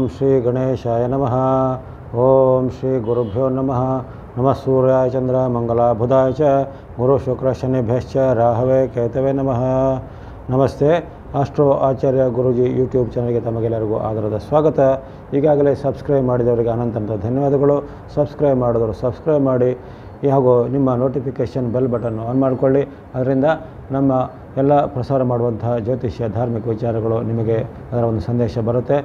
ಓಂ ಶ್ರೀ ಗಣೇಶಾಯ ನಮಃ. ಓಂ ಶ್ರೀ ಗುರುಭ್ಯೋ ನಮಃ. ನಮಃ ಸೂರ್ಯಾಯ ಚಂದ್ರ ಮಂಗಲ ಬುಧಾಯ ಚ ಗುರು ಶುಕ್ರ ಶನಿಭ್ಯಶ್ಚ ರಾಹವೇ ಕೇತವೇ ನಮಃ. ನಮಸ್ತೆ. ಆಸ್ಟ್ರೋ ಆಚಾರ್ಯ ಗುರುಜಿ ಯೂಟ್ಯೂಬ್ ಚಾನಲ್ಗೆ ತಮಗೆಲ್ಲರಿಗೂ ಆಧಾರದ ಸ್ವಾಗತ. ಈಗಾಗಲೇ ಸಬ್ಸ್ಕ್ರೈಬ್ ಮಾಡಿದವರಿಗೆ ಅನಂತಂತ ಧನ್ಯವಾದಗಳು. ಸಬ್ಸ್ಕ್ರೈಬ್ ಮಾಡಿದವರು ಸಬ್ಸ್ಕ್ರೈಬ್ ಮಾಡಿ, ಹಾಗೂ ನಿಮ್ಮ ನೋಟಿಫಿಕೇಷನ್ ಬೆಲ್ ಬಟನ್ ಆನ್ ಮಾಡಿಕೊಳ್ಳಿ. ಅದರಿಂದ ನಮ್ಮ ಎಲ್ಲ ಪ್ರಸಾರ ಮಾಡುವಂತಹ ಜ್ಯೋತಿಷ್ಯ ಧಾರ್ಮಿಕ ವಿಚಾರಗಳು ನಿಮಗೆ ಅದರ ಒಂದು ಸಂದೇಶ ಬರುತ್ತೆ.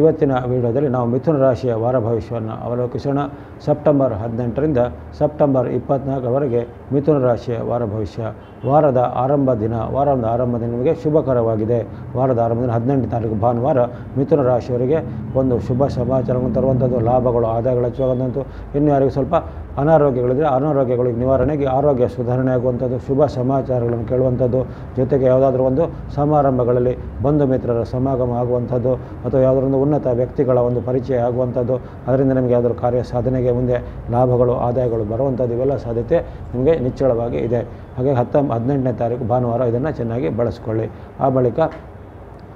ಇವತ್ತಿನ ವಿಡಿಯೋದಲ್ಲಿ ನಾವು ಮಿಥುನ ರಾಶಿಯ ವಾರ ಭವಿಷ್ಯವನ್ನು ಅವಲೋಕಿಸೋಣ. ಸೆಪ್ಟೆಂಬರ್ ಹದಿನೆಂಟರಿಂದ ಸೆಪ್ಟೆಂಬರ್ ಇಪ್ಪತ್ನಾಲ್ಕರವರೆಗೆ ಮಿಥುನ ರಾಶಿಯ ವಾರ ಭವಿಷ್ಯ ವಾರದ ಆರಂಭ ದಿನ ವಾರದ ಆರಂಭ ನಿಮಗೆ ಶುಭಕರವಾಗಿದೆ. ವಾರದ ಆರಂಭ ದಿನ ಹದಿನೆಂಟು ತಾರೀಕು ಭಾನುವಾರ ಮಿಥುನ ರಾಶಿಯವರಿಗೆ ಒಂದು ಶುಭ ಸಮಾಚಾರವನ್ನು ತರುವಂಥದ್ದು, ಲಾಭಗಳು, ಆದಾಯಗಳು ಹೆಚ್ಚುವಂಥದ್ದು ಇನ್ನು ಯಾರಿಗೂ ಸ್ವಲ್ಪ ಅನಾರೋಗ್ಯಗಳಿದ್ದರೆ ಅನಾರೋಗ್ಯಗಳಿಗೆ ನಿವಾರಣೆಗೆ ಆರೋಗ್ಯ ಸುಧಾರಣೆ ಆಗುವಂಥದ್ದು, ಶುಭ ಸಮಾಚಾರಗಳನ್ನು ಕೇಳುವಂಥದ್ದು, ಜೊತೆಗೆ ಯಾವುದಾದ್ರೂ ಒಂದು ಸಮಾರಂಭಗಳಲ್ಲಿ ಬಂಧು ಮಿತ್ರರ ಸಮಾಗಮ ಆಗುವಂಥದ್ದು, ಅಥವಾ ಯಾವುದಾದ್ರೂ ಒಂದು ಉನ್ನತ ವ್ಯಕ್ತಿಗಳ ಒಂದು ಪರಿಚಯ ಆಗುವಂಥದ್ದು, ಅದರಿಂದ ನಿಮಗೆ ಯಾವುದಾದ್ರು ಕಾರ್ಯ ಸಾಧನೆಗೆ ಮುಂದೆ ಲಾಭಗಳು, ಆದಾಯಗಳು ಬರುವಂಥದ್ದು ಇವೆಲ್ಲ ಸಾಧ್ಯತೆ ನಿಮಗೆ ನಿಚ್ಚಳವಾಗಿ ಇದೆ. ಹಾಗೆ ಹತ್ತ ಹದಿನೆಂಟನೇ ತಾರೀಕು ಭಾನುವಾರ ಇದನ್ನು ಚೆನ್ನಾಗಿ ಬಳಸ್ಕೊಳ್ಳಿ. ಆ ಬಳಿಕ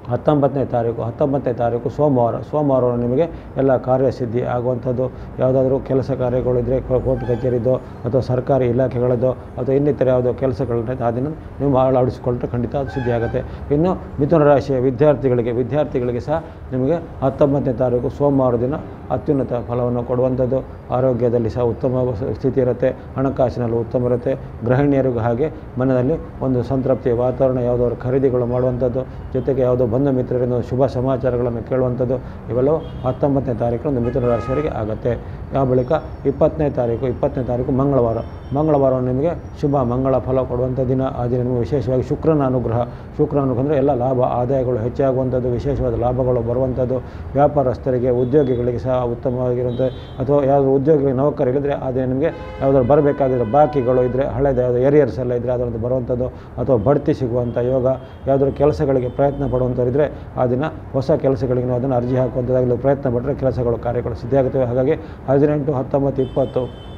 ಹತ್ತೊಂಬತ್ತನೇ ತಾರೀಕು ಹತ್ತೊಂಬತ್ತನೇ ತಾರೀಕು ಸೋಮವಾರ ಸೋಮವಾರ ನಿಮಗೆ ಎಲ್ಲ ಕಾರ್ಯಸಿದ್ಧಿ ಆಗುವಂಥದ್ದು. ಯಾವುದಾದ್ರೂ ಕೆಲಸ ಕಾರ್ಯಗಳಿದ್ರೆ ಕೋರ್ಟ್ ಕಚೇರಿದ್ದೋ ಅಥವಾ ಸರ್ಕಾರಿ ಇಲಾಖೆಗಳದ್ದೋ ಅಥವಾ ಇನ್ನಿತರ ಯಾವುದೋ ಕೆಲಸಗಳನ್ನ ಅದನ್ನು ನೀವು ಅಳವಡಿಸಿಕೊಂಡ್ರೆ ಖಂಡಿತ ಅದು ಸಿದ್ಧಿ ಆಗುತ್ತೆ. ಇನ್ನು ಮಿಥುನ ರಾಶಿಯ ವಿದ್ಯಾರ್ಥಿಗಳಿಗೆ ವಿದ್ಯಾರ್ಥಿಗಳಿಗೆ ಸಹ ನಿಮಗೆ ಹತ್ತೊಂಬತ್ತನೇ ತಾರೀಕು ಸೋಮವಾರ ದಿನ ಅತ್ಯುನ್ನತ ಫಲವನ್ನು ಕೊಡುವಂಥದ್ದು. ಆರೋಗ್ಯದಲ್ಲಿ ಸಹ ಉತ್ತಮ ಸ್ಥಿತಿ ಇರುತ್ತೆ, ಹಣಕಾಸಿನಲ್ಲಿ ಉತ್ತಮ ಇರುತ್ತೆ. ಗೃಹಿಣಿಯರಿಗೂ ಹಾಗೆ ಮನದಲ್ಲಿ ಒಂದು ಸಂತೃಪ್ತಿಯ ವಾತಾವರಣ, ಯಾವುದಾದ್ರು ಖರೀದಿಗಳು ಮಾಡುವಂಥದ್ದು. ಜೊತೆಗೆ ಯಾವುದೋ ಬಂಧು ಮಿತ್ರರಿಂದ ಶುಭ ಸಮಾಚಾರಗಳನ್ನು ಕೇಳುವಂಥದ್ದು ಇವೆಲ್ಲವೂ ಹತ್ತೊಂಬತ್ತನೇ ತಾರೀಕು ಒಂದು ಮಿಥುನ ರಾಶಿಯವರಿಗೆ ಆಗುತ್ತೆ. ಆ ಬಳಿಕ ಇಪ್ಪತ್ತನೇ ತಾರೀಕು ಇಪ್ಪತ್ತನೇ ತಾರೀಕು ಮಂಗಳವಾರ. ಮಂಗಳವಾರ ನಿಮಗೆ ಶುಭ, ಮಂಗಳ ಫಲ ಕೊಡುವಂಥ ದಿನ. ಆ ನಿಮಗೆ ವಿಶೇಷವಾಗಿ ಶುಕ್ರನ ಅನುಗ್ರಹ. ಶುಕ್ರ ಅನುಗ್ರಹ ಅಂದರೆ ಎಲ್ಲ ಲಾಭ, ಆದಾಯಗಳು ಹೆಚ್ಚಾಗುವಂಥದ್ದು, ವಿಶೇಷವಾದ ಲಾಭಗಳು ಬರುವಂಥದ್ದು. ವ್ಯಾಪಾರಸ್ಥರಿಗೆ, ಉದ್ಯೋಗಿಗಳಿಗೆ ಸಹ ಉತ್ತಮವಾಗಿರುವಂಥ ಅಥವಾ ಯಾವುದಾದ್ರು ಉದ್ಯೋಗಿಗಳಿಗೆ, ನೌಕರಿಗಳಿದ್ರೆ ಆ ದಿನ ನಿಮಗೆ ಯಾವುದಾದ್ರು ಬರಬೇಕಾದ್ರೆ ಬಾಕಿಗಳು ಇದ್ದರೆ ಹಳೆದ ಯಾವುದೋ ಏರಿಯರ್ಸ್ ಎಲ್ಲ ಇದ್ದರೆ ಅದರದ್ದು ಬರುವಂಥದ್ದು. ಅಥವಾ ಬಡ್ತಿ ಸಿಗುವಂಥ ಯೋಗ, ಯಾವುದಾದ್ರು ಕೆಲಸಗಳಿಗೆ ಪ್ರಯತ್ನ ಪಡುವಂಥವ್ರಿದ್ದರೆ ಆ ದಿನ ಹೊಸ ಕೆಲಸಗಳಿಗೆ ನಾವು ಅದನ್ನು ಅರ್ಜಿ ಹಾಕುವಂಥದ್ದಾಗಲಿ ಪ್ರಯತ್ನ ಪಟ್ಟರೆ ಕೆಲಸಗಳು ಕಾರ್ಯಗಳು ಸಿದ್ಧಿಯಾಗುತ್ತವೆ ಹಾಗಾಗಿ ಹದಿನೆಂಟು, ಹತ್ತೊಂಬತ್ತು, ಇಪ್ಪತ್ತು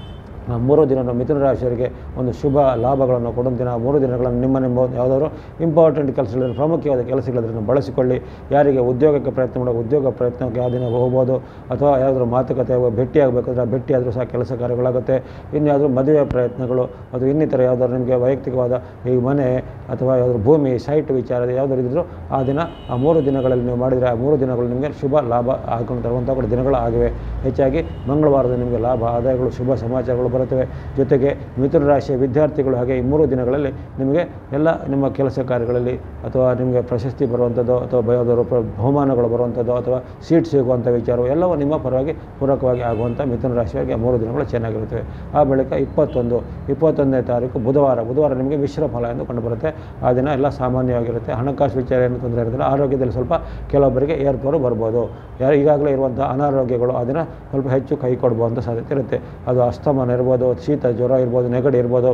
ಮೂರು ದಿನ ಮಿಥುನ ರಾಶಿಯವರಿಗೆ ಒಂದು ಶುಭ ಲಾಭಗಳನ್ನು ಕೊಡುವ ದಿನ ಮೂರು ದಿನಗಳನ್ನು ನಿಮ್ಮ ನಿಮ್ಮ ಯಾವುದಾದ್ರು ಇಂಪಾರ್ಟೆಂಟ್ ಕೆಲಸಗಳನ್ನು ಪ್ರಾಮುಖ್ಯವಾದ ಕೆಲಸಗಳನ್ನು ಬಳಸಿಕೊಳ್ಳಿ. ಯಾರಿಗೆ ಉದ್ಯೋಗಕ್ಕೆ ಪ್ರಯತ್ನ ಮಾಡೋ ಉದ್ಯೋಗ ಪ್ರಯತ್ನಕ್ಕೆ ಯಾವ ದಿನ ಹೋಗ್ಬೋದು ಅಥವಾ ಯಾವುದಾದ್ರು ಮಾತುಕತೆ ಭೇಟಿಯಾಗಬೇಕಾದ್ರೆ ಭೇಟಿ ಭೇಟಿಯಾದರೂ ಸಹ ಕೆಲಸ ಕಾರ್ಯಗಳಾಗುತ್ತೆ. ಇನ್ನು ಯಾವುದಾದ್ರು ಮದುವೆ ಪ್ರಯತ್ನಗಳು ಅಥವಾ ಇನ್ನಿತರ ಯಾವುದಾದ್ರು ನಿಮಗೆ ವೈಯಕ್ತಿಕವಾದ ಈ ಮನೆ ಅಥವಾ ಯಾವುದಾದ್ರು ಭೂಮಿ ಸೈಟ್ ವಿಚಾರ ಯಾವುದಾದ್ರು ಇದ್ದರೂ ಆ ದಿನ, ಆ ಮೂರು ದಿನಗಳಲ್ಲಿ ನೀವು ಮಾಡಿದರೆ ಆ ಮೂರು ದಿನಗಳು ನಿಮಗೆ ಶುಭ ಲಾಭ ಹಾಕೊಂಡು ತರುವಂಥ ಕೂಡ ದಿನಗಳು ಆಗಿವೆ ಹೆಚ್ಚಾಗಿ ಮಂಗಳವಾರದ ನಿಮಗೆ ಲಾಭ, ಆದಾಯಗಳು, ಶುಭ ಸಮಾಚಾರಗಳು ಬರುತ್ತವೆ. ಜೊತೆಗೆ ಮಿಥುನ ರಾಶಿಯ ವಿದ್ಯಾರ್ಥಿಗಳು ಹಾಗೆ ಈ ಮೂರು ದಿನಗಳಲ್ಲಿ ನಿಮಗೆ ಎಲ್ಲ ನಿಮ್ಮ ಕೆಲಸ ಕಾರ್ಯಗಳಲ್ಲಿ ಅಥವಾ ನಿಮಗೆ ಪ್ರಶಸ್ತಿ ಬರುವಂಥದ್ದು ಅಥವಾ ಯಾವುದಾದ್ರು ಬಹುಮಾನಗಳು ಬರುವಂಥದ್ದು ಅಥವಾ ಸೀಟ್ ಸಿಗುವಂಥ ವಿಚಾರವು ಎಲ್ಲವೂ ನಿಮ್ಮ ಪರವಾಗಿ ಪೂರಕವಾಗಿ ಆಗುವಂಥ ಮಿಥುನ ರಾಶಿಯಾಗಿ ಮೂರು ದಿನಗಳು ಚೆನ್ನಾಗಿರುತ್ತವೆ. ಆ ಬಳಿಕ ಇಪ್ಪತ್ತೊಂದು, ಇಪ್ಪತ್ತೊಂದನೇ ತಾರೀಕು ಬುಧವಾರ ಬುಧವಾರ ನಿಮಗೆ ಮಿಶ್ರ ಫಲ ಎಂದು ಕಂಡುಬರುತ್ತೆ. ಆ ದಿನ ಎಲ್ಲ ಸಾಮಾನ್ಯವಾಗಿರುತ್ತೆ. ಹಣಕಾಸು ವಿಚಾರ ಏನು ತೊಂದರೆ ಇರೋದಿಲ್ಲ ಆರೋಗ್ಯದಲ್ಲಿ ಸ್ವಲ್ಪ ಕೆಲವೊಬ್ಬರಿಗೆ ಏರ್ಪೋರು ಬರ್ಬೋದು. ಯಾರು ಈಗಾಗಲೇ ಇರುವಂಥ ಅನಾರೋಗ್ಯಗಳು ಆ ದಿನ ಸ್ವಲ್ಪ ಹೆಚ್ಚು ಕೈ ಕೊಡುವಂಥ ಸಾಧ್ಯತೆ ಇರುತ್ತೆ. ಅದು ಅಸ್ತಮಾನ ಇರ್ಬೋದು, ಶೀತ, ಜ್ವರ ಇರ್ಬೋದು, ನೆಗಡಿ ಇರ್ಬೋದು,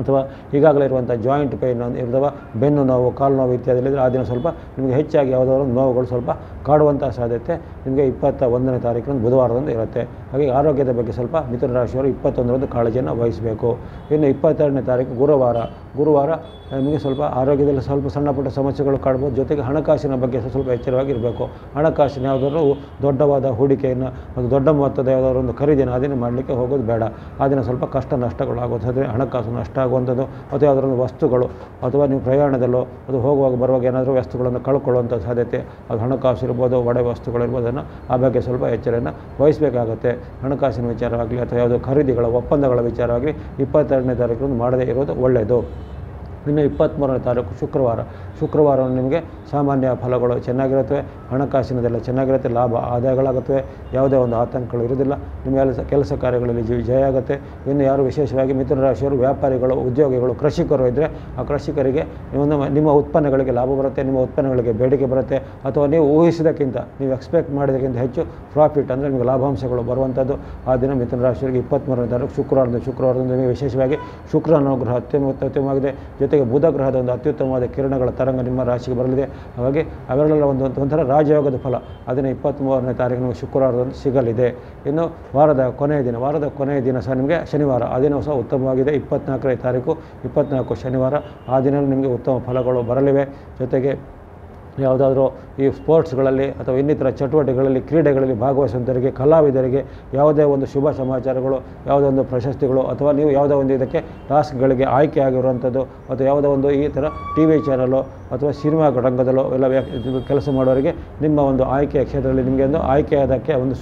ಅಥವಾ ಈಗಾಗಲೇ ಇರುವಂಥ ಜಾಯಿಂಟ್ ಪೈನ್ ಇರ್ತವ, ಬೆನ್ನು ನೋವು, ಕಾಲು ನೋವು ಇತ್ಯಾದಿಗಳಿದ್ರೆ ಆ ದಿನ ಸ್ವಲ್ಪ ನಿಮಗೆ ಹೆಚ್ಚಾಗಿ ಯಾವುದಾದ್ರು ನೋವುಗಳು ಸ್ವಲ್ಪ ಕಾಡುವಂಥ ಸಾಧ್ಯತೆ ನಿಮಗೆ ಇಪ್ಪತ್ತ ಒಂದನೇ ತಾರೀಕಿನ ಬುಧವಾರದಂದು ಇರುತ್ತೆ. ಹಾಗೆ ಆರೋಗ್ಯದ ಬಗ್ಗೆ ಸ್ವಲ್ಪ ಮಿಥುನ ರಾಶಿಯವರು ಇಪ್ಪತ್ತೊಂದರಂದು ಕಾಳಜಿಯನ್ನು ವಹಿಸಬೇಕು. ಇನ್ನು ಇಪ್ಪತ್ತೆರಡನೇ ತಾರೀಕು ಗುರುವಾರ. ಗುರುವಾರ ನಿಮಗೆ ಸ್ವಲ್ಪ ಆರೋಗ್ಯದಲ್ಲಿ ಸ್ವಲ್ಪ ಸಣ್ಣ ಪುಟ್ಟ ಸಮಸ್ಯೆಗಳು ಕಾಡ್ಬೋದು ಜೊತೆಗೆ ಹಣಕಾಸಿನ ಬಗ್ಗೆ ಸ್ವಲ್ಪ ಎಚ್ಚರವಾಗಿರಬೇಕು. ಹಣಕಾಸಿನ ಯಾವುದಾದ್ರೂ ದೊಡ್ಡವಾದ ಹೂಡಿಕೆಯನ್ನು ಒಂದು ದೊಡ್ಡ ಮೊತ್ತದ ಯಾವುದಾದ್ರು ಒಂದು ಖರೀದಿನ ಅದನ್ನು ದಿನ ಮಾಡಲಿಕ್ಕೆ ಹೋಗೋದು ಬೇಡ. ಅದನ್ನು ಸ್ವಲ್ಪ ಕಷ್ಟ ನಷ್ಟಗಳು ಆಗೋದು ಹಣಕಾಸು ನಷ್ಟ ಆಗುವಂಥದ್ದು ಅಥವಾ ಯಾವುದಾದ್ರು ವಸ್ತುಗಳು ಅಥವಾ ನೀವು ಪ್ರಯಾಣದಲ್ಲೋ ಅದು ಹೋಗುವಾಗ ಬರುವಾಗ ಏನಾದರೂ ವಸ್ತುಗಳನ್ನು ಕಳ್ಕೊಳ್ಳುವಂಥ ಸಾಧ್ಯತೆ. ಅದು ಹಣಕಾಸು ಇರ್ಬೋದು ಒಡೆ ವಸ್ತುಗಳಿರ್ಬೋದು ಅದನ್ನು ಆ ಬಗ್ಗೆ ಸ್ವಲ್ಪ ಎಚ್ಚರಿಯನ್ನು ವಹಿಸಬೇಕಾಗತ್ತೆ. ಹಣಕಾಸಿನ ವಿಚಾರವಾಗಲಿ ಅಥವಾ ಯಾವುದೋ ಖರೀದಿಗಳ ಒಪ್ಪಂದಗಳ ವಿಚಾರವಾಗಲಿ ಇಪ್ಪತ್ತೆರಡನೇ ತಾರೀಕು ಮಾಡದೇ ಇರೋದು ಒಳ್ಳೆಯದು ಇನ್ನು ಇಪ್ಪತ್ತ್ಮೂರನೇ ತಾರೀಕು ಶುಕ್ರವಾರ. ಶುಕ್ರವಾರ ನಿಮಗೆ ಸಾಮಾನ್ಯ ಫಲಗಳು ಚೆನ್ನಾಗಿರುತ್ತವೆ ಹಣಕಾಸಿನದೆಲ್ಲ ಚೆನ್ನಾಗಿರುತ್ತೆ, ಲಾಭ, ಆದಾಯಗಳಾಗುತ್ತವೆ, ಯಾವುದೇ ಒಂದು ಆತಂಕಗಳು ಇರೋದಿಲ್ಲ ನಿಮ್ಮ ಕೆಲಸ ಕೆಲಸ ಕಾರ್ಯಗಳಲ್ಲಿ ಜಯ ಆಗುತ್ತೆ. ಇನ್ನು ಯಾರು ವಿಶೇಷವಾಗಿ ಮಿಥುನ ರಾಶಿಯವರು, ವ್ಯಾಪಾರಿಗಳು, ಉದ್ಯೋಗಿಗಳು, ಕೃಷಿಕರು ಇದ್ದರೆ ಆ ಕೃಷಿಕರಿಗೆ ನಿಮ್ಮ ನಿಮ್ಮ ಉತ್ಪನ್ನಗಳಿಗೆ ಲಾಭ ಬರುತ್ತೆ, ನಿಮ್ಮ ಉತ್ಪನ್ನಗಳಿಗೆ ಬೇಡಿಕೆ ಬರುತ್ತೆ. ಅಥವಾ ನೀವು ಊಹಿಸಿದಕ್ಕಿಂತ, ನೀವು ಎಕ್ಸ್ಪೆಕ್ಟ್ ಮಾಡಿದಕ್ಕಿಂತ ಹೆಚ್ಚು ಪ್ರಾಫಿಟ್ ಅಂದರೆ ನಿಮಗೆ ಲಾಭಾಂಶಗಳು ಬರುವಂಥದ್ದು ಆ ದಿನ ಮಿಥುನ ರಾಶಿಯವರಿಗೆ ಇಪ್ಪತ್ತ್ಮೂರನೇ ತಾರೀಕು ಶುಕ್ರವಾರದ ಶುಕ್ರವಾರದಿಂದ ನಿಮಗೆ ವಿಶೇಷವಾಗಿ ಶುಕ್ರ ಅನುಗ್ರಹ ಅತ್ಯುತ್ತಮ, ಅತ್ಯುತ್ತಮವಾಗಿದೆ. ಜೊತೆಗೆ ಬುಧ ಗ್ರಹದ ಒಂದು ಅತ್ಯುತ್ತಮವಾದ ಕಿರಣಗಳ ತರಂಗ ನಿಮ್ಮ ರಾಶಿಗೆ ಬರಲಿದೆ. ಹಾಗಾಗಿ ಅವೆರಡೆಲ್ಲ ಒಂದು ಒಂಥರ ರಾಜಯೋಗದ ಫಲ. ಅದನ್ನು ಇಪ್ಪತ್ತ್ಮೂರನೇ ತಾರೀಕು ನಿಮಗೆ ಶುಕ್ರವಾರದಂದು ಸಿಗಲಿದೆ. ಇನ್ನು ವಾರದ ಕೊನೆಯ ದಿನ ವಾರದ ಕೊನೆಯ ದಿನ ಸಹ ನಿಮಗೆ ಶನಿವಾರ. ಆ ದಿನ ಸಹ ಉತ್ತಮವಾಗಿದೆ. ಇಪ್ಪತ್ನಾಲ್ಕನೇ ತಾರೀಕು, ಇಪ್ಪತ್ನಾಲ್ಕು ಶನಿವಾರ. ಆ ದಿನ ನಿಮಗೆ ಉತ್ತಮ ಫಲಗಳು ಬರಲಿವೆ. ಜೊತೆಗೆ ಯಾವುದಾದ್ರೂ ಈ ಸ್ಪೋರ್ಟ್ಸ್ಗಳಲ್ಲಿ ಅಥವಾ ಇನ್ನಿತರ ಚಟುವಟಿಕೆಗಳಲ್ಲಿ, ಕ್ರೀಡೆಗಳಲ್ಲಿ ಭಾಗವಹಿಸುವಂಥವರಿಗೆ ಕಲಾವಿದರಿಗೆ ಯಾವುದೇ ಒಂದು ಶುಭ ಸಮಾಚಾರಗಳು, ಯಾವುದೇ ಒಂದು ಪ್ರಶಸ್ತಿಗಳು ಅಥವಾ ನೀವು ಯಾವುದೋ ಒಂದು ಇದಕ್ಕೆ ಟಾಸ್ಕ್ಗಳಿಗೆ ಆಯ್ಕೆ ಆಗಿರುವಂಥದ್ದು ಅಥವಾ ಯಾವುದೋ ಒಂದು ಈ ಥರ ಟಿ ವಿ ಚಾನಲು ಅಥವಾ ಸಿನಿಮಾ ರಂಗದಲ್ಲೋ ಎಲ್ಲ ಕೆಲಸ ಮಾಡೋರಿಗೆ ನಿಮ್ಮ ಒಂದು ಆಯ್ಕೆಯ ಕ್ಷೇತ್ರದಲ್ಲಿ ನಿಮಗೆ ಒಂದು ಆಯ್ಕೆಯಾದಕ್ಕೆ ಒಂದು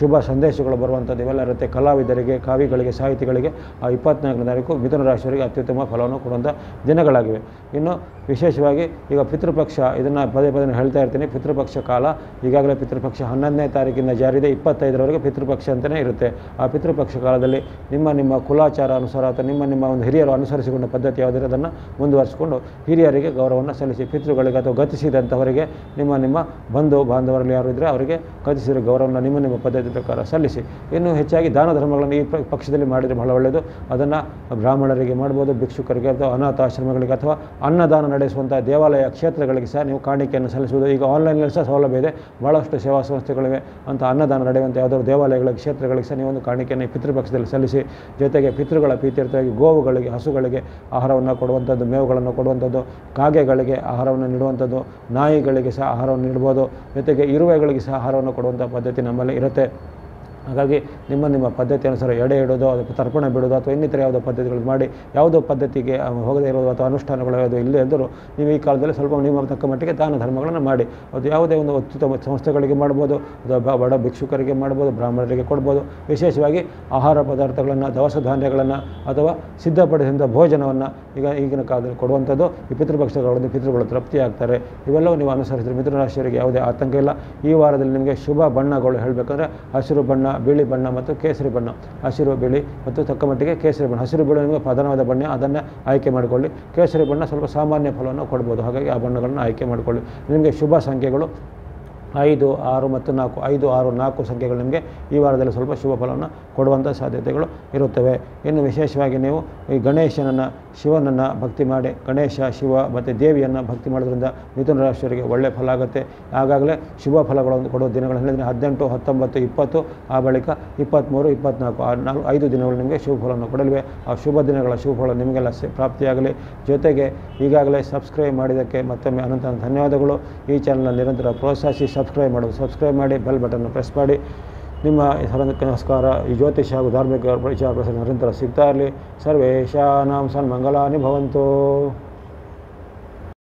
ಶುಭ ಸಂದೇಶಗಳು ಬರುವಂಥದ್ದು. ಇವೆಲ್ಲ ಇರುತ್ತೆ. ಕಲಾವಿದರಿಗೆ, ಕವಿಗಳಿಗೆ, ಸಾಹಿತಿಗಳಿಗೆ ಆ ಇಪ್ಪತ್ನಾಲ್ಕನೇ ತಾರೀಕು ಮಿಥುನ ರಾಶಿಯವರಿಗೆ ಅತ್ಯುತ್ತಮ ಫಲವನ್ನು ಕೊಡುವಂಥ ದಿನಗಳಾಗಿವೆ. ಇನ್ನು ವಿಶೇಷವಾಗಿ ಈಗ ಪಿತೃಪಕ್ಷ ಇದನ್ನು ಪದೇ ಪದೇ ಹೇಳ್ತಾ ಇರ್ತೀನಿ. ಪಿತೃಪಕ್ಷ ಕಾಲ ಈಗಾಗಲೇ ಪಿತೃಪಕ್ಷ ಹನ್ನೊಂದನೇ ತಾರೀಕಿನ ಜಾರಿದೆ. ಇಪ್ಪತ್ತೈದರವರೆಗೆ ಪಿತೃಪಕ್ಷ ಅಂತಲೇ ಇರುತ್ತೆ. ಆ ಪಿತೃಪಕ್ಷ ಕಾಲದಲ್ಲಿ ನಿಮ್ಮ ನಿಮ್ಮ ಕುಲಾಚಾರ ಅನುಸಾರ ಅಥವಾ ನಿಮ್ಮ ನಿಮ್ಮ ಒಂದು ಹಿರಿಯರು ಅನುಸರಿಸಿಕೊಂಡ ಪದ್ಧತಿ ಯಾವುದಿದೆ, ಅದನ್ನು ಮುಂದುವರಿಸಿಕೊಂಡು ಹಿರಿಯರಿಗೆ ಗೌರವವನ್ನು ಸಲ್ಲಿಸಿ ಪಿತೃಗಳಿಗೆ ಅಥವಾ ಗತಿಸಿದಂಥವರಿಗೆ ನಿಮ್ಮ ನಿಮ್ಮ ಬಂಧು ಬಾಂಧವರಲ್ಲಿ ಯಾರು ಇದ್ದರೆ ಅವರಿಗೆ ಗತಿಸಿದ ಗೌರವವನ್ನು ನಿಮ್ಮ ನಿಮ್ಮ ಪದ್ಧತಿ ಪ್ರಕಾರ ಸಲ್ಲಿಸಿ. ಇನ್ನು ಹೆಚ್ಚಾಗಿ ದಾನ ಧರ್ಮಗಳನ್ನು ಈ ಪಕ್ಷದಲ್ಲಿ ಮಾಡಿದರೆ ಬಹಳ ಒಳ್ಳೆಯದು ಅದನ್ನು ಬ್ರಾಹ್ಮಣರಿಗೆ ಮಾಡ್ಬೋದು, ಭಿಕ್ಷುಕರಿಗೆ ಅಥವಾ ಅನಾಥಾಶ್ರಮಗಳಿಗೆ ಅಥವಾ ಅನ್ನದಾನ ನಡೆಸುವಂಥ ದೇವಾಲಯ ಕ್ಷೇತ್ರಗಳಿಗೆ ಸಹ ನೀವು ಕಾಣಿಕೆಯನ್ನು ಸಲ್ಲಿಸುವುದು. ಈಗ ಆನ್ಲೈನಲ್ಲಿ ಸಹ ಸೌಲಭ್ಯ ಇದೆ. ಭಾಳಷ್ಟು ಸೇವಾ ಸಂಸ್ಥೆಗಳಿವೆ. ಅಂತ ಅನ್ನದಾನ ನಡೆಯುವಂಥ ಯಾವುದಾದ್ರು ದೇವಾಲಯಗಳ ಕ್ಷೇತ್ರಗಳಿಗೆ ಸಹ ನೀವು ಒಂದು ಕಾಣಿಕೆಯನ್ನು ಪಿತೃಪಕ್ಷದಲ್ಲಿ ಸಲ್ಲಿಸಿ. ಜೊತೆಗೆ ಪಿತೃಗಳ ಪ್ರೀತ್ಯರ್ಥವಾಗಿ ಗೋವುಗಳಿಗೆ, ಹಸುಗಳಿಗೆ ಆಹಾರವನ್ನು ಕೊಡುವಂಥದ್ದು, ಮೇವುಗಳನ್ನು ಕೊಡುವಂಥದ್ದು, ಕಾಗೆಗಳಿಗೆ ಆಹಾರವನ್ನು ನೀಡುವಂಥದ್ದು ನಾಯಿಗಳಿಗೆ ಸಹ ಆಹಾರವನ್ನು ನೀಡ್ಬೋದು ಜೊತೆಗೆ ಇರುವೆಗಳಿಗೆ ಸಹ ಆಹಾರವನ್ನು ಕೊಡುವಂಥ ಪದ್ಧತಿ ನಮ್ಮಲ್ಲಿ ಇರುತ್ತೆ. ಹಾಗಾಗಿ ನಿಮ್ಮ ನಿಮ್ಮ ಪದ್ಧತಿ ಅನುಸಾರ ಎಡೆ ಇಡೋದು ಅಥವಾ ತರ್ಪಣ ಬಿಡೋದು ಅಥವಾ ಇನ್ನಿತರ ಯಾವುದೋ ಪದ್ಧತಿಗಳು ಮಾಡಿ ಯಾವುದೋ ಪದ್ಧತಿಗೆ ಹೋಗದೇ ಇರೋದು ಅಥವಾ ಅನುಷ್ಠಾನಗಳು ಯಾವುದೋ ಇಲ್ಲದೆ ಇದ್ದರೂ ನೀವು ಈ ಕಾಲದಲ್ಲಿ ಸ್ವಲ್ಪ ನಿಮ್ಮ ತಕ್ಕ ಮಟ್ಟಿಗೆ ದಾನ ಧರ್ಮಗಳನ್ನು ಮಾಡಿ. ಅದು ಯಾವುದೇ ಒಂದು ಅತ್ಯುತ್ತಮ ಸಂಸ್ಥೆಗಳಿಗೆ ಮಾಡ್ಬೋದು, ಅಥವಾ ಬಡ ಭಿಕ್ಷುಕರಿಗೆ ಮಾಡ್ಬೋದು, ಬ್ರಾಹ್ಮಣರಿಗೆ ಕೊಡ್ಬೋದು. ವಿಶೇಷವಾಗಿ ಆಹಾರ ಪದಾರ್ಥಗಳನ್ನು, ದವಸ ಧಾನ್ಯಗಳನ್ನು ಅಥವಾ ಸಿದ್ಧಪಡಿಸಿದಂಥ ಭೋಜನವನ್ನು ಈಗ ಈಗಿನ ಕಾಲದಲ್ಲಿ ಕೊಡುವಂಥದ್ದು ಈ ಪಿತೃಪಕ್ಷಗಳಲ್ಲಿ ಪಿತೃಗಳು ತೃಪ್ತಿಯಾಗ್ತಾರೆ. ಇವೆಲ್ಲವೂ ನೀವು ಅನುಸರಿಸಿದ್ರೆ ಮಿಥುನ ರಾಶಿಯವರಿಗೆ ಯಾವುದೇ ಆತಂಕ ಇಲ್ಲ. ಈ ವಾರದಲ್ಲಿ ನಿಮಗೆ ಶುಭ ಬಣ್ಣಗಳು ಹೇಳಬೇಕಂದ್ರೆ ಹಸಿರು ಬಣ್ಣ ಬಿಳಿ ಬಣ್ಣ ಮತ್ತು ಕೇಸರಿ ಬಣ್ಣ, ಹಸಿರು, ಬಿಳಿ ಮತ್ತು ತಕ್ಕ ಮಟ್ಟಿಗೆ ಕೇಸರಿ ಬಣ್ಣ. ಹಸಿರು ಬಿಳಿ ನಿಮಗೆ ಪ್ರಧಾನವಾದ ಬಣ್ಣ, ಅದನ್ನು ಆಯ್ಕೆ ಮಾಡಿಕೊಳ್ಳಿ. ಕೇಸರಿ ಬಣ್ಣ ಸ್ವಲ್ಪ ಸಾಮಾನ್ಯ ಫಲವನ್ನು ಕೊಡ್ಬೋದು. ಹಾಗಾಗಿ ಆ ಬಣ್ಣಗಳನ್ನು ಆಯ್ಕೆ ಮಾಡಿಕೊಳ್ಳಿ. ನಿಮಗೆ ಶುಭ ಸಂಖ್ಯೆಗಳು. ಐದು, ಆರು ಮತ್ತು ನಾಲ್ಕು. ಐದು, ಆರು, ನಾಲ್ಕು ಸಂಖ್ಯೆಗಳು ನಿಮಗೆ ಈ ವಾರದಲ್ಲಿ ಸ್ವಲ್ಪ ಶುಭ ಫಲವನ್ನು ಕೊಡುವಂಥ ಸಾಧ್ಯತೆಗಳು ಇರುತ್ತವೆ. ಇನ್ನು ವಿಶೇಷವಾಗಿ ನೀವು ಈ ಗಣೇಶನನ್ನು, ಶಿವನನ್ನು ಭಕ್ತಿ ಮಾಡಿ, ಗಣೇಶ, ಶಿವ ಮತ್ತು ದೇವಿಯನ್ನು ಭಕ್ತಿ ಮಾಡೋದ್ರಿಂದ ಮಿಥುನ ರಾಶಿಯವರಿಗೆ ಒಳ್ಳೆಯ ಫಲ ಆಗುತ್ತೆ. ಆಗಾಗಲೇ ಶುಭ ಫಲಗಳನ್ನು ಕೊಡುವ ದಿನಗಳು ಹೇಳಿದರೆ ಹದಿನೆಂಟು, ಹತ್ತೊಂಬತ್ತು, ಇಪ್ಪತ್ತು, ಆ ಬಳಿಕ ಇಪ್ಪತ್ತ್ಮೂರು, ಇಪ್ಪತ್ತ್ನಾಲ್ಕು, ಆ ನಾಲ್ಕು, ಐದು ದಿನಗಳು ನಿಮಗೆ ಶುಭ ಫಲವನ್ನು ಕೊಡಲಿವೆ. ಆ ಶುಭ ದಿನಗಳ ಶುಭ ಫಲ ನಿಮಗೆಲ್ಲ ಪ್ರಾಪ್ತಿಯಾಗಲಿ. ಜೊತೆಗೆ ಈಗಾಗಲೇ ಸಬ್ಸ್ಕ್ರೈಬ್ ಮಾಡಿದ್ದಕ್ಕೆ ಮತ್ತೊಮ್ಮೆ ಅನಂತ ಧನ್ಯವಾದಗಳು. ಈ ಚಾನಲ್ನ ನಿರಂತರ ಪ್ರೋತ್ಸಾಹಿಸಿ ಸಬ್ಸ್ಕ್ರೈಬ್ ಮಾಡೋದು ಸಬ್ಸ್ಕ್ರೈಬ್ ಮಾಡಿ ಬೆಲ್ ಬಟನ್ನು ಪ್ರೆಸ್ ಮಾಡಿ. ನಿಮ್ಮ ನಮಸ್ಕಾರ, ಈ ಜ್ಯೋತಿಷ ಹಾಗೂ ಧಾರ್ಮಿಕ ವಿಚಾರ ಪ್ರಸಾರ ನಿರಂತರ ಸಿಗ್ತಾ ಇರಲಿ. ಸರ್ವೇಶಾನಾಂ ಸನ್ಮಂಗಲಾನಿ ಭವಂತು.